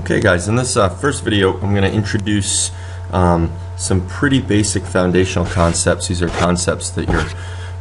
Okay guys, in this uh, first video I'm going to introduce um, some pretty basic foundational concepts. These are concepts that you're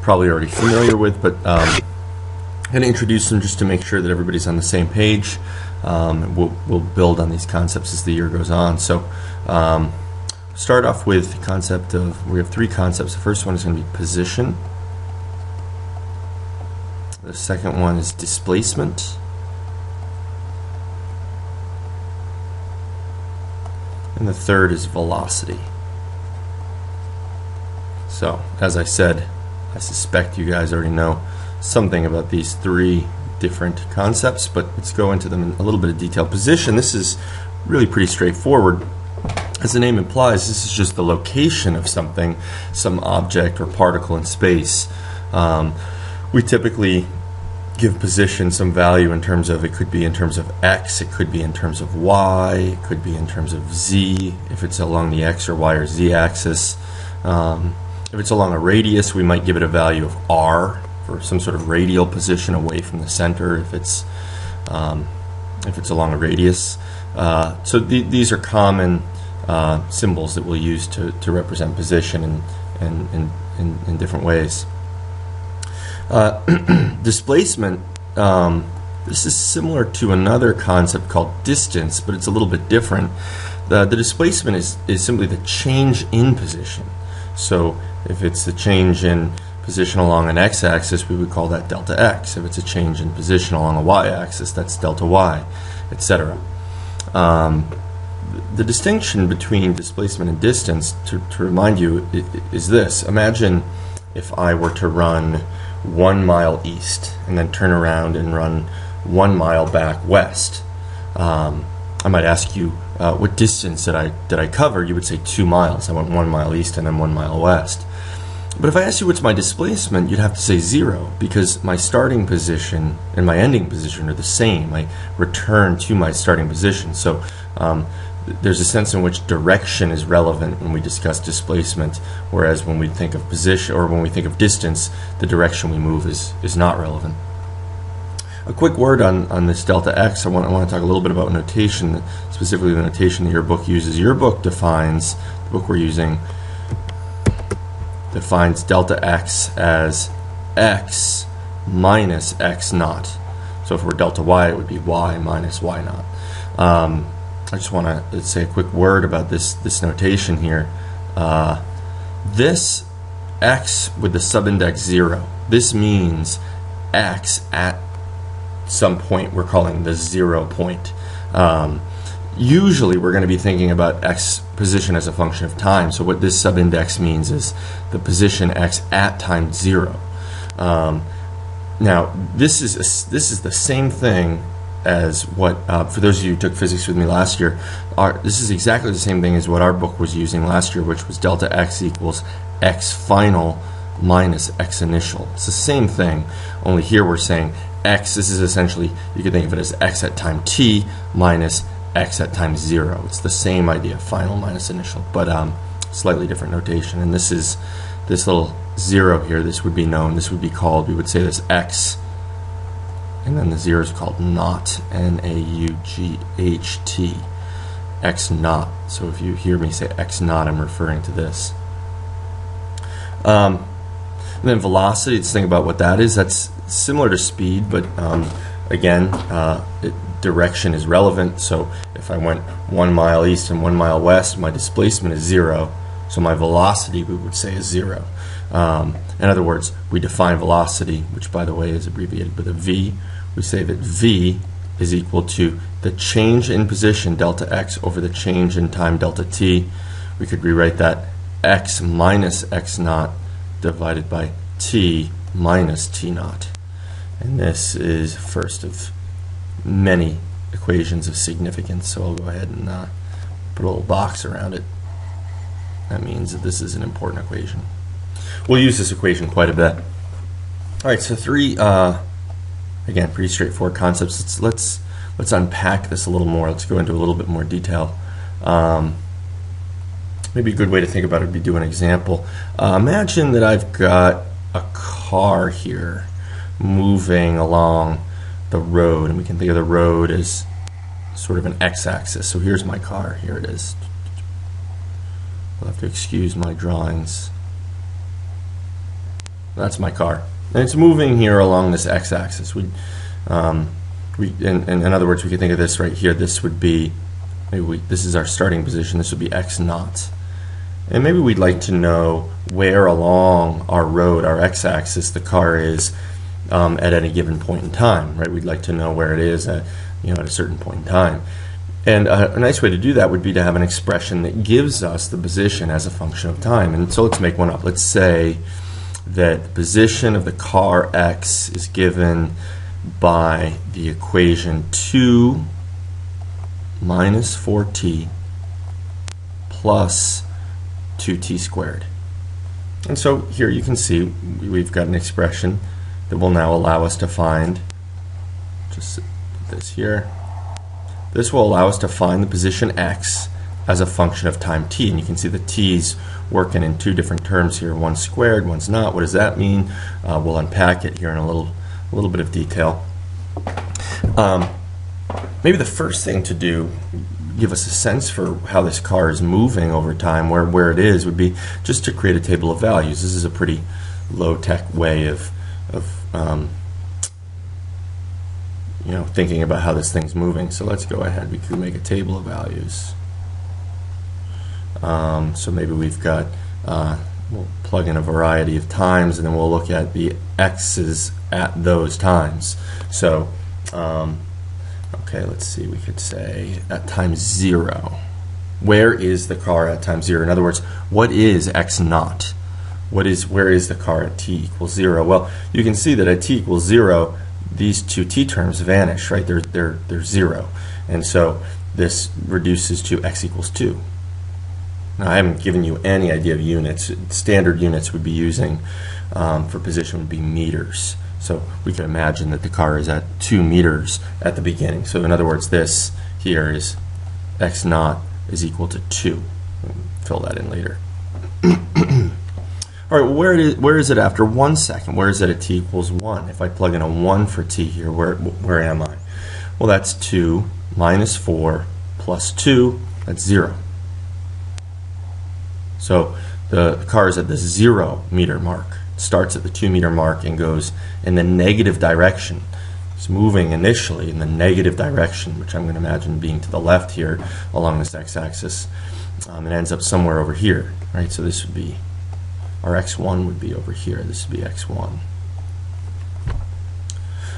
probably already familiar with, but um, I'm going to introduce them just to make sure that everybody's on the same page. Um, we'll, we'll, build on these concepts as the year goes on. So um, start off with the concept of, we have three concepts. The first one is going to be position. The second one is displacement. And the third is velocity. So, as I said, I suspect you guys already know something about these three different concepts, but let's go into them in a little bit of detail. Position, this is really pretty straightforward. As the name implies, this is just the location of something, some object or particle in space. Um, we typically give position some value in terms of it could be in terms of x, it could be in terms of y, it could be in terms of z if it's along the x or y or z axis. Um, if it's along a radius, we might give it a value of r for some sort of radial position away from the center if it's um, if it's along a radius. Uh, so th these are common uh, symbols that we'll use to, to represent position in, in, in, in, in different ways. Uh, displacement, um, this is similar to another concept called distance, but it's a little bit different. The, the displacement is, is simply the change in position. So if it's the change in position along an x-axis, we would call that delta x. If it's a change in position along a y-axis, that's delta y, etc. Um, the distinction between displacement and distance, to, to remind you, is this. Imagine if I were to run one mile east and then turn around and run one mile back west. Um, I might ask you, uh, what distance did I did I cover? You would say two miles. I went one mile east and then one mile west. But if I asked you what's my displacement, you'd have to say zero because my starting position and my ending position are the same. I return to my starting position. So um, there's a sense in which direction is relevant when we discuss displacement, whereas when we think of position or when we think of distance, the direction we move is, is not relevant. A quick word on, on this delta x. I want, I want to talk a little bit about notation, specifically the notation that your book uses. Your book defines, the book we're using, defines delta x as x minus x naught. So if we're delta y, it would be y minus y naught. Um, I just want to say a quick word about this this notation here. Uh, this x with the subindex 0, this means x at some point we're calling the zero point. Um, usually we're going to be thinking about x position as a function of time. So what this subindex means is the position x at time 0. Um, now this is a, this is the same thing as what, uh, for those of you who took physics with me last year, our, this is exactly the same thing as what our book was using last year, which was delta x equals x final minus x initial. It's the same thing, only here we're saying x, this is essentially, you could think of it as x at time t minus x at time 0. It's the same idea, final minus initial, but um, slightly different notation. And this is this little 0 here, this would be known, this would be called, we would say this x and then the zero is called naught, N-A-U-G-H-T, x naught. So if you hear me say x naught, I'm referring to this. Um, then velocity, let's think about what that is. That's similar to speed, but um, again, uh, it, direction is relevant. So if I went one mile east and one mile west, my displacement is zero. So my velocity, we would say, is zero. Um, in other words, we define velocity, which by the way is abbreviated with a v, we say that v is equal to the change in position delta x over the change in time delta t. We could rewrite that x minus x naught divided by t minus t naught. And this is first of many equations of significance, so I'll go ahead and uh, put a little box around it. That means that this is an important equation. We'll use this equation quite a bit. All right, so three uh, Again, pretty straightforward concepts. Let's let's let's unpack this a little more. Let's go into a little bit more detail. Um, maybe a good way to think about it would be do an example. Uh, imagine that I've got a car here moving along the road, and we can think of the road as sort of an x-axis. So here's my car. Here it is. I'll have to excuse my drawings. That's my car. And it's moving here along this x-axis. We, um, we, in, in, other words, we could think of this right here. This would be, we, this is our starting position. This would be x naught. And maybe we'd like to know where along our road, our x-axis, the car is um, at any given point in time, right? We'd like to know where it is at, you know, at a certain point in time. And a, nice way to do that would be to have an expression that gives us the position as a function of time. And so let's make one up. Let's say that the position of the car x is given by the equation 2 minus 4t plus 2t squared. And so here you can see we've got an expression that will now allow us to find, just this here, this will allow us to find the position x as a function of time t. And you can see the t's working in two different terms here. One's squared, one's not. What does that mean? Uh, we'll unpack it here in a little, a little bit of detail. Um, maybe the first thing to do give us a sense for how this car is moving over time, where, where it is, would be just to create a table of values. This is a pretty low-tech way of, of um, you know, thinking about how this thing's moving. So let's go ahead. We could make a table of values. Um, so maybe we've got, uh, we'll plug in a variety of times and then we'll look at the x's at those times. So um, Okay, let's see, we could say at time zero. Where is the car at time zero? In other words, what is x naught? What is, where is the car at t equals zero? Well, you can see that at t equals zero, these two t terms vanish, right? They're, they're, they're zero. And so this reduces to x equals 2. Now, I haven't given you any idea of units. Standard units would be using um, for position would be meters. So we can imagine that the car is at 2 meters at the beginning. So in other words, this here is x naught is equal to 2. We'll fill that in later. All right, where, it is, where is it after one second? Where is it at t equals 1? If I plug in a 1 for t here, where, where am I? Well, that's 2 minus 4 plus 2, that's 0. So the car is at the 0 meter mark starts at the two meter mark and goes in the negative direction. It's moving initially in the negative direction, which I'm going to imagine being to the left here along this x-axis. Um, it ends up somewhere over here, right? So this would be, our x1 would be over here. This would be x1.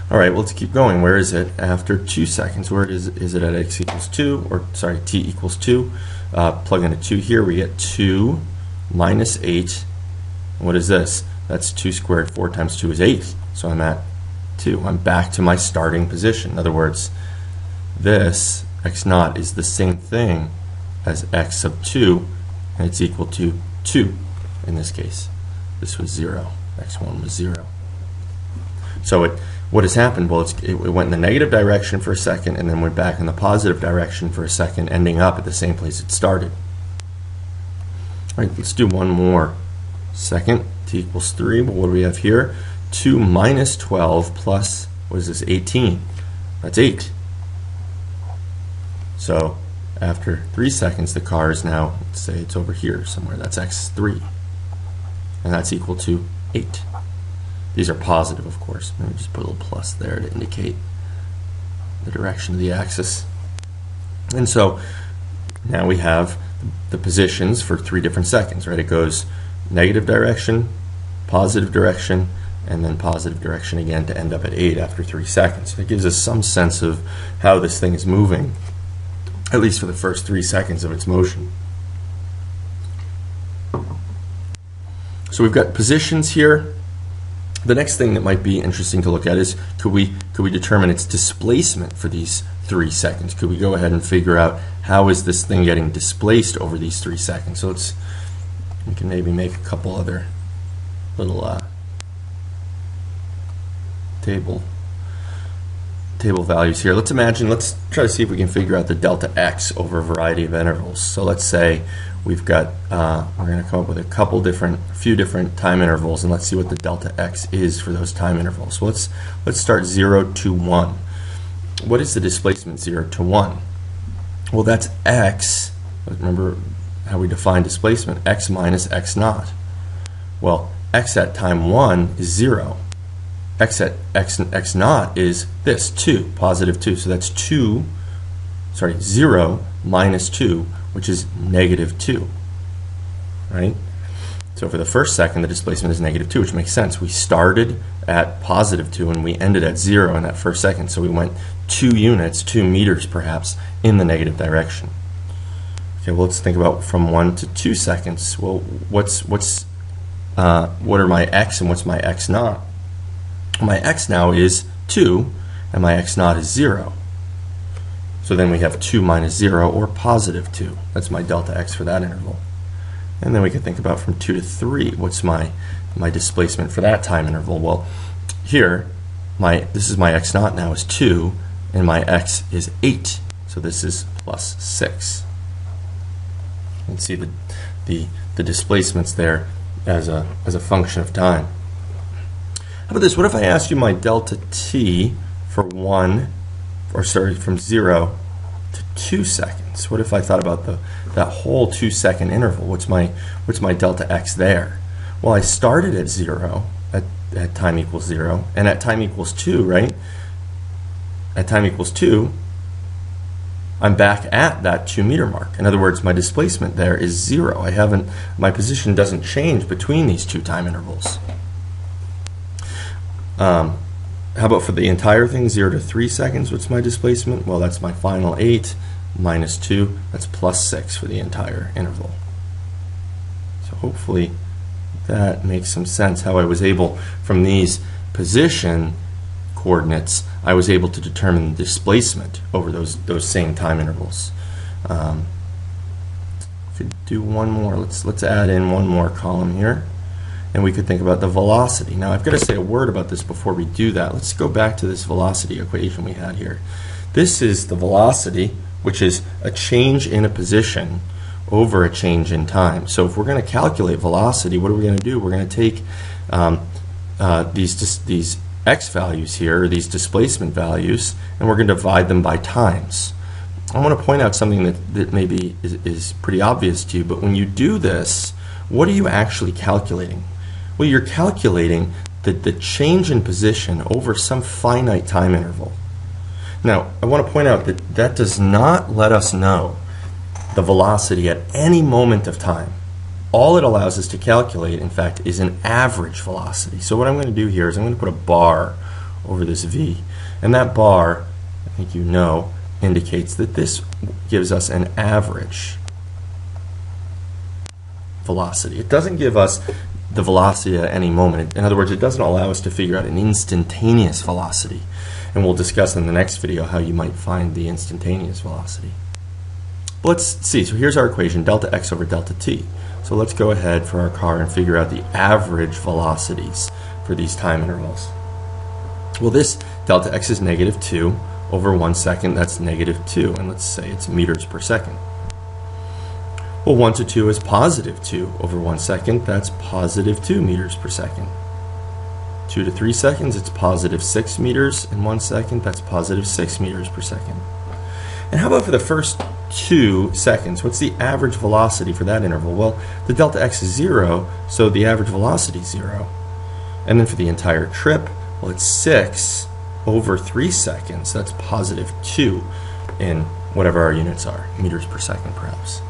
All right, well, let's keep going. Where is it after two seconds? Where is, is it at x equals 2, or sorry, t equals 2? Uh, plug in a 2 here, we get 2 minus 8. What is this? That's 2 squared. 4 times 2 is 8. So I'm at 2. I'm back to my starting position. In other words, this x naught is the same thing as x sub 2, and it's equal to 2 in this case. This was 0. x1 was 0. So it, what has happened? Well, it, it went in the negative direction for a second and then went back in the positive direction for a second, ending up at the same place it started. All right, let's do one more second t equals 3. But what do we have here? 2 minus 12 plus, what is this, 18? That's 8. So after 3 seconds, the car is now, let's say it's over here somewhere. That's x3. And that's equal to 8. These are positive, of course. Let me just put a little plus there to indicate the direction of the axis. And so now we have the positions for three different seconds, right? It goes negative direction, positive direction, and then positive direction again to end up at 8 after 3 seconds. It gives us some sense of how this thing is moving, at least for the first 3 seconds of its motion. So we've got positions here. The next thing that might be interesting to look at is could we could we determine its displacement for these three seconds? Could we go ahead and figure out how is this thing getting displaced over these three seconds? So let's we can maybe make a couple other little uh, table table values here. Let's imagine, let's try to see if we can figure out the delta x over a variety of intervals. So let's say we've got, uh, we're going to come up with a couple different, a few different time intervals and let's see what the delta x is for those time intervals. So let's, let's start 0 to 1. what is the displacement 0 to 1? Well, that's x. Remember how we define displacement, x minus x naught. Well, x at time 1 is 0. x at x, x naught is this, 2, positive 2. So that's 2, sorry, 0 minus 2, which is negative 2. Right? So for the first second, the displacement is negative 2, which makes sense. We started at positive 2 and we ended at 0 in that first second. So we went 2 units, 2 meters perhaps, in the negative direction. Okay, well let's think about from 1 to 2 seconds. Well, what's, what's, uh, what are my x and what's my x naught? My x now is 2 and my x naught is 0. So then we have 2 minus 0 or positive 2. That's my delta x for that interval. And then we can think about from 2 to 3, what's my, my displacement for that time interval? Well, here, my this is my x naught now is 2, and my x is 8. So this is plus 6. You can see the, the, the displacements there as a, as a function of time. How about this? What if I asked you my delta t for 1, or sorry, from 0 to 2 seconds? What if I thought about the that whole two second interval. What's my what's my delta x there? Well, I started at zero at, at time equals zero, and at time equals two, right? At time equals two, I'm back at that two meter mark. In other words, my displacement there is zero. I haven't, my position doesn't change between these two time intervals. Um, how about for the entire thing, zero to three seconds, what's my displacement? Well, that's my final eight minus 2, that's plus 6 for the entire interval. So hopefully that makes some sense how I was able, from these position coordinates, I was able to determine the displacement over those, those same time intervals. Um, could do one more. Let's, let's add in one more column here. And we could think about the velocity. Now I've got to say a word about this before we do that. Let's go back to this velocity equation we had here. This is the velocity which is a change in a position over a change in time. So if we're going to calculate velocity, what are we going to do? We're going to take um, uh, these, these x values here, these displacement values, and we're going to divide them by times. I want to point out something that, that maybe is, is pretty obvious to you, but when you do this, what are you actually calculating? Well, you're calculating the, the change in position over some finite time interval. Now, I want to point out that that does not let us know the velocity at any moment of time. All it allows us to calculate, in fact, is an average velocity. So what I'm going to do here is I'm going to put a bar over this v. And that bar, I think you know, indicates that this gives us an average velocity. It doesn't give us the velocity at any moment. In other words, it doesn't allow us to figure out an instantaneous velocity. And we'll discuss in the next video how you might find the instantaneous velocity. But let's see. So here's our equation, delta x over delta t. So let's go ahead for our car and figure out the average velocities for these time intervals. Well, this delta x is negative 2 over 1 second. That's negative 2. And let's say it's meters per second. Well, 1 to 2 is positive 2 over 1 second. That's positive 2 meters per second. 2 to 3 seconds, it's positive 6 meters in 1 second. That's positive 6 meters per second. And how about for the first 2 seconds? What's the average velocity for that interval? Well, the delta x is 0, so the average velocity is 0. And then for the entire trip, well, it's 6 over 3 seconds. That's positive 2 in whatever our units are, meters per second perhaps.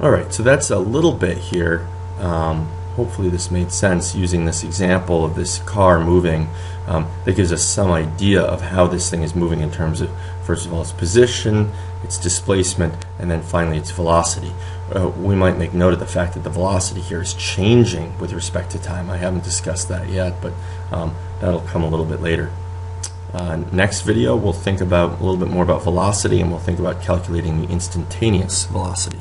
All right, so that's a little bit here. Um, hopefully this made sense using this example of this car moving um, that gives us some idea of how this thing is moving in terms of first of all its position its displacement and then finally its velocity. Uh, we might make note of the fact that the velocity here is changing with respect to time. I haven't discussed that yet but um, that'll come a little bit later. Uh, next video we'll think about a little bit more about velocity and we'll think about calculating the instantaneous velocity